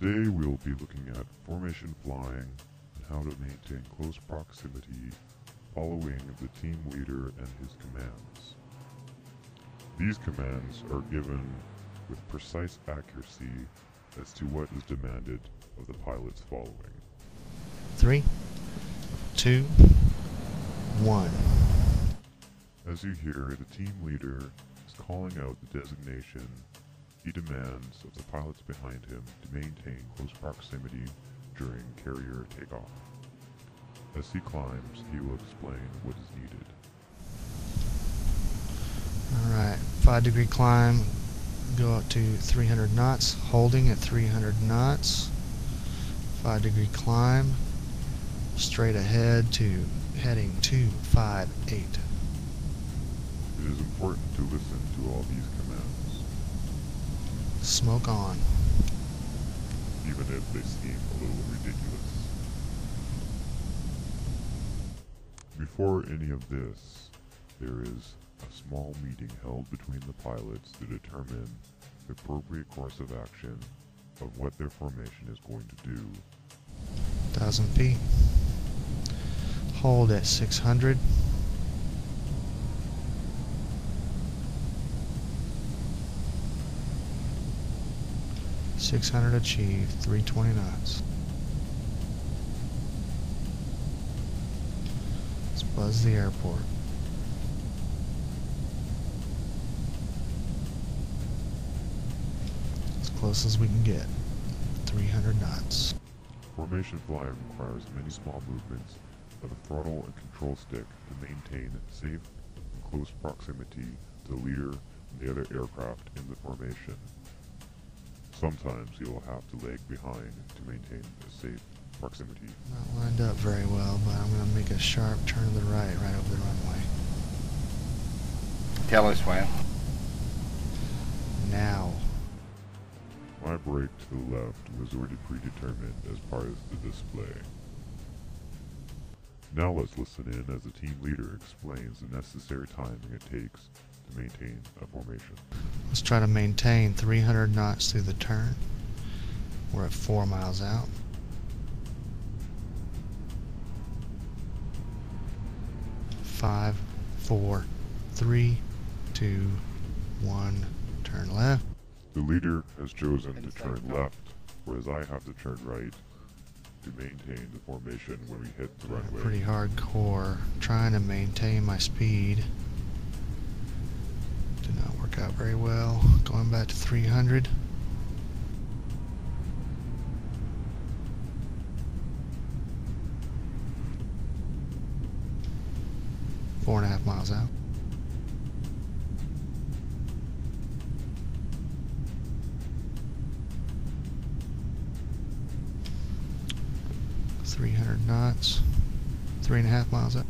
Today we'll be looking at formation flying and how to maintain close proximity following the team leader and his commands. These commands are given with precise accuracy as to what is demanded of the pilots following. Three, two, one. As you hear, the team leader is calling out the designation he demands of the pilots behind him to maintain close proximity during carrier takeoff. As he climbs, he will explain what is needed. Alright, 5 degree climb, go up to 300 knots, holding at 300 knots. 5 degree climb, straight ahead to heading 258. It is important to listen to all these commands, Smoke on. even if they seem a little ridiculous. Before any of this, there is a small meeting held between the pilots to determine the appropriate course of action of what their formation is going to do 1000 feet. Hold at 600. Six hundred achieved, three twenty knots. Let's buzz the airport. As close as we can get. Three hundred knots. Formation flying requires many small movements of the throttle and control stick to maintain safe and close proximity to the leader and the other aircraft in the formation. Sometimes you will have to lag behind to maintain a safe proximity. Not lined up very well, but I'm going to make a sharp turn to the right, right over the runway. Tell us when. Now. My break to the left was already predetermined as part of the display. Now let's listen in as the team leader explains the necessary timing it takes to maintain a formation. Let's try to maintain 300 knots through the turn. We're at 4 miles out. Five, four, three, two, one. Turn left. The leader has chosen to turn left, whereas I have to turn right to maintain the formation when we hit the runway. Pretty hardcore. Trying to maintain my speed very well. Going back to 300. Four and a half miles out. Three hundred knots, three and a half miles up.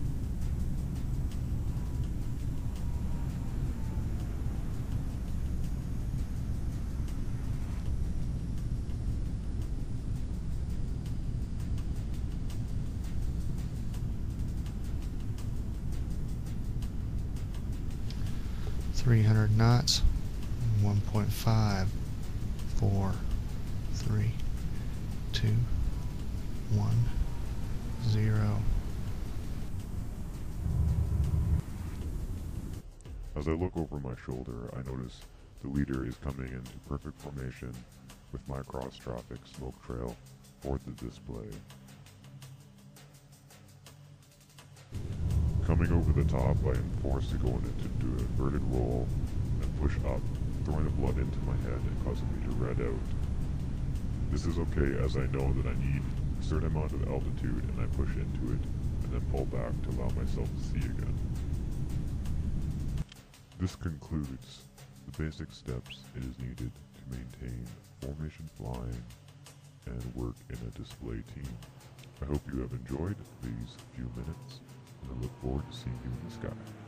300 knots, 1.5, 4, 3, 2, 1, 0. As I look over my shoulder, I notice the leader is coming into perfect formation with my cross-traffic smoke trail for the display. Coming over the top, I am forced to go into an inverted roll and push up, throwing the blood into my head and causing me to red out. This is okay as I know that I need a certain amount of altitude and I push into it and then pull back to allow myself to see again. This concludes the basic steps it is needed to maintain formation flying and work in a display team. I hope you have enjoyed these few minutes I look forward to seeing you in the sky.